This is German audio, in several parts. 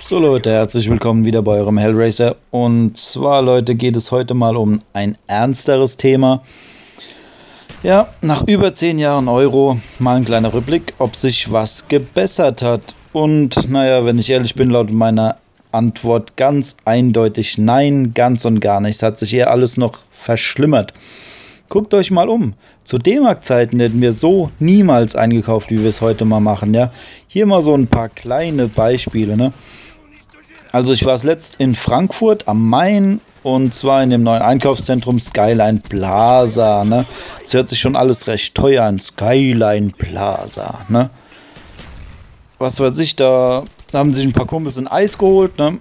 So Leute, herzlich willkommen wieder bei eurem Hellraiser. Und zwar Leute geht es heute mal um ein ernsteres Thema. Ja, nach über 10 Jahren Euro mal ein kleiner Rückblick, ob sich was gebessert hat. Und naja, wenn ich ehrlich bin, laut meiner Antwort ganz eindeutig nein, ganz und gar nichts. Hat sich eher alles noch verschlimmert. Guckt euch mal um. Zu D-Mark-Zeiten hätten wir so niemals eingekauft, wie wir es heute mal machen. Ja, hier mal so ein paar kleine Beispiele. Ne? Also ich war es letzt in Frankfurt am Main und zwar in dem neuen Einkaufszentrum Skyline Plaza. Ne? Das hört sich schon alles recht teuer an. Skyline Plaza. Ne? Was weiß ich, da, haben sich ein paar Kumpels ein Eis geholt. Ne?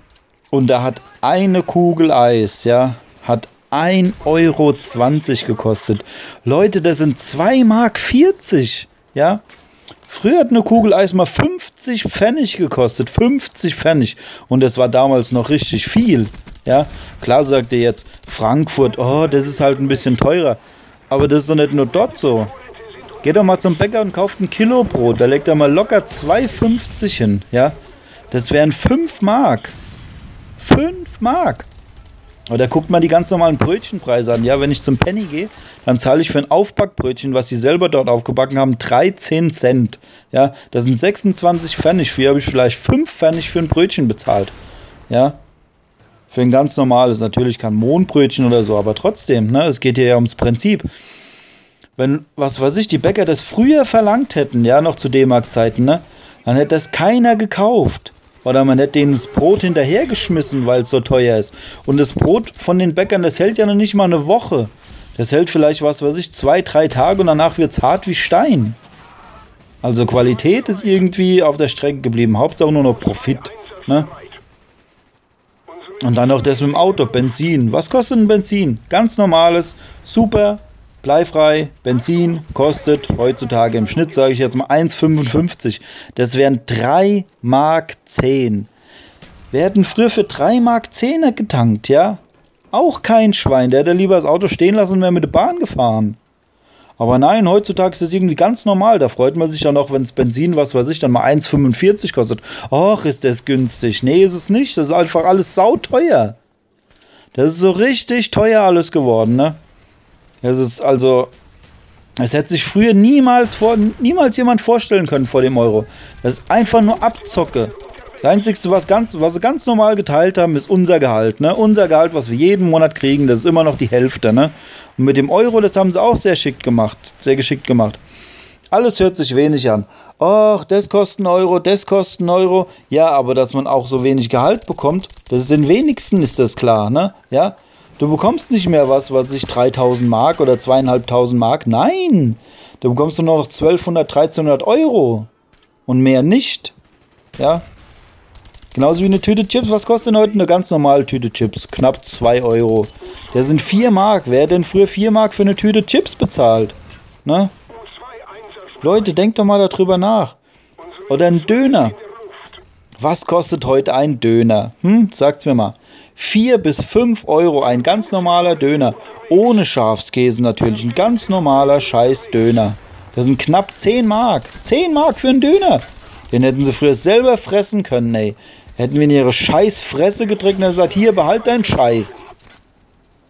Und da hat eine Kugel Eis, ja, hat 1,20 Euro gekostet. Leute, das sind 2,40 Mark, ja. Früher hat eine Kugel Eis mal 50 Pfennig gekostet. 50 Pfennig. Und das war damals noch richtig viel. Ja, klar sagt ihr jetzt Frankfurt, oh, das ist halt ein bisschen teurer. Aber das ist doch nicht nur dort so. Geht doch mal zum Bäcker und kauft ein Kilo Brot. Da legt er mal locker 2,50 hin. Ja, das wären 5 Mark. 5 Mark. Oder guckt mal die ganz normalen Brötchenpreise an. Ja, wenn ich zum Penny gehe, dann zahle ich für ein Aufbackbrötchen, was sie selber dort aufgebacken haben, 13 Cent. Ja, das sind 26 Pfennig. Für habe ich vielleicht 5 Pfennig für ein Brötchen bezahlt. Ja, für ein ganz normales, natürlich kein Mohnbrötchen oder so, aber trotzdem, ne, es geht hier ja ums Prinzip. Wenn, was weiß ich, die Bäcker das früher verlangt hätten, ja, noch zu D-Mark-Zeiten, ne, dann hätte das keiner gekauft. Oder man hätte denen das Brot hinterhergeschmissen, weil es so teuer ist. Und das Brot von den Bäckern, das hält ja noch nicht mal eine Woche. Das hält vielleicht, was weiß ich, zwei, drei Tage und danach wird es hart wie Stein. Also Qualität ist irgendwie auf der Strecke geblieben. Hauptsache nur noch Profit. Ne? Und dann noch das mit dem Auto, Benzin. Was kostet ein Benzin? Ganz normales, super, bleifrei, Benzin kostet heutzutage im Schnitt, sage ich jetzt mal, 1,55. Das wären 3 Mark 10. Werden früher für 3 Mark 10 getankt, ja? Auch kein Schwein. Der hätte lieber das Auto stehen lassen und wäre mit der Bahn gefahren. Aber nein, heutzutage ist das irgendwie ganz normal. Da freut man sich dann auch, wenn es Benzin, was weiß ich, dann mal 1,45 kostet. Ach, ist das günstig. Nee, ist es nicht. Das ist einfach alles sauteuer. Das ist so richtig teuer alles geworden, ne? Das ist also. Es hätte sich früher niemals, vor, niemals jemand vorstellen können vor dem Euro. Das ist einfach nur Abzocke. Das Einzige, was, ganz, was sie ganz normal geteilt haben, ist unser Gehalt. Ne? Unser Gehalt, was wir jeden Monat kriegen, das ist immer noch die Hälfte. Ne? Und mit dem Euro, das haben sie auch sehr schick gemacht, sehr geschickt gemacht. Alles hört sich wenig an. Ach, das kostet einen Euro, das kostet einen Euro. Ja, aber dass man auch so wenig Gehalt bekommt, das ist den wenigsten, ist das klar, ne? Ja, du bekommst nicht mehr was, was ich 3000 Mark oder 2500 Mark. Nein, du bekommst nur noch 1200, 1300 Euro und mehr nicht. Ja, Genauso wie eine Tüte Chips. Was kostet denn heute eine ganz normale Tüte Chips? Knapp 2 Euro. Das sind 4 Mark. Wer hat denn früher 4 Mark für eine Tüte Chips bezahlt? Ne? Leute, denkt doch mal darüber nach. Oder ein Döner. Was kostet heute ein Döner? Hm? Sagt's mir mal. 4 bis 5 Euro ein ganz normaler Döner. Ohne Schafskäse natürlich. Ein ganz normaler Scheiß-Döner. Das sind knapp 10 Mark. 10 Mark für einen Döner. Den hätten sie früher selber fressen können, ey. Hätten wir in ihre scheiß Fresse gedrückt und gesagt, hier, behalt deinen Scheiß.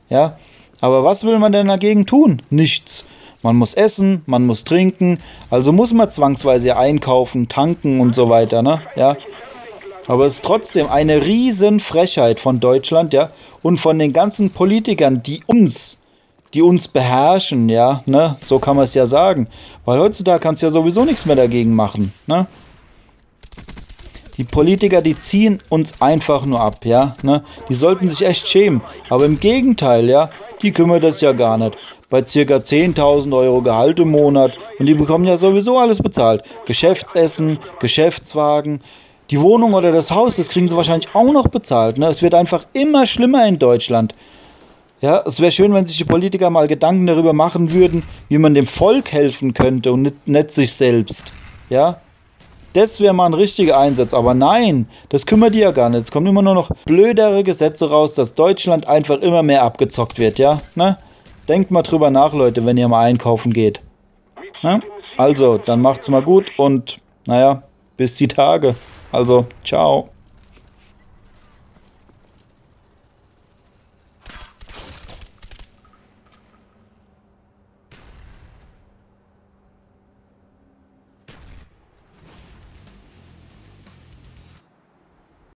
Ja, aber was will man denn dagegen tun? Nichts. Man muss essen, man muss trinken, also muss man zwangsweise einkaufen, tanken und so weiter, ne? Ja. Aber es ist trotzdem eine Riesenfrechheit von Deutschland, ja, und von den ganzen Politikern, die uns, die uns beherrschen, ja, ne? So kann man es ja sagen. Weil heutzutage kannst du ja sowieso nichts mehr dagegen machen, ne? Die Politiker, die ziehen uns einfach nur ab, ja. Ne? Die sollten sich echt schämen. Aber im Gegenteil, ja, die kümmert das ja gar nicht. Bei circa 10.000 Euro Gehalt im Monat und die bekommen ja sowieso alles bezahlt. Geschäftsessen, Geschäftswagen, die Wohnung oder das Haus, das kriegen sie wahrscheinlich auch noch bezahlt. Ne? Es wird einfach immer schlimmer in Deutschland. Ja, es wäre schön, wenn sich die Politiker mal Gedanken darüber machen würden, wie man dem Volk helfen könnte und nicht, nicht sich selbst. Ja, das wäre mal ein richtiger Einsatz. Aber nein, das kümmert die ja gar nicht. Es kommen immer nur noch blödere Gesetze raus, dass Deutschland einfach immer mehr abgezockt wird, ja? Ne? Denkt mal drüber nach, Leute, wenn ihr mal einkaufen geht. Ne? Also, dann macht's mal gut und naja, bis die Tage. Also, ciao.